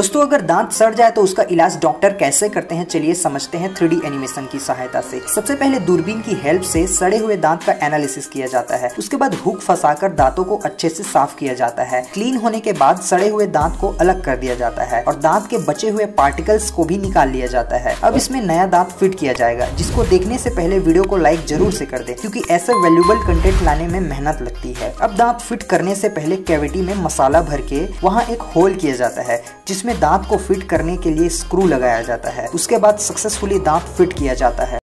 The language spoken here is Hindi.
दोस्तों, अगर दांत सड़ जाए तो उसका इलाज डॉक्टर कैसे करते हैं, चलिए समझते हैं थ्री एनिमेशन की सहायता से। सबसे पहले दूरबीन की हेल्प से सड़े हुए दांत का एनालिसिस किया जाता है। उसके बाद हुक फंसाकर दांतों को अच्छे से साफ़ किया जाता है। क्लीन होने के बाद सड़े हुए दांत को अलग कर दिया जाता है और दांत के बचे हुए पार्टिकल्स को भी निकाल लिया जाता है। अब इसमें नया दांत फिट किया जाएगा, जिसको देखने से पहले वीडियो को लाइक ज़रूर से कर दे, क्योंकि ऐसे वैल्यूबल कंटेंट लाने में मेहनत लगती है। अब दांत फिट करने से पहले कैविटी में मसाला भर के वहाँ एक होल किया जाता है, जिसमें दांत को फिट करने के लिए स्क्रू लगाया जाता है। उसके बाद सक्सेसफुली दांत फिट किया जाता है।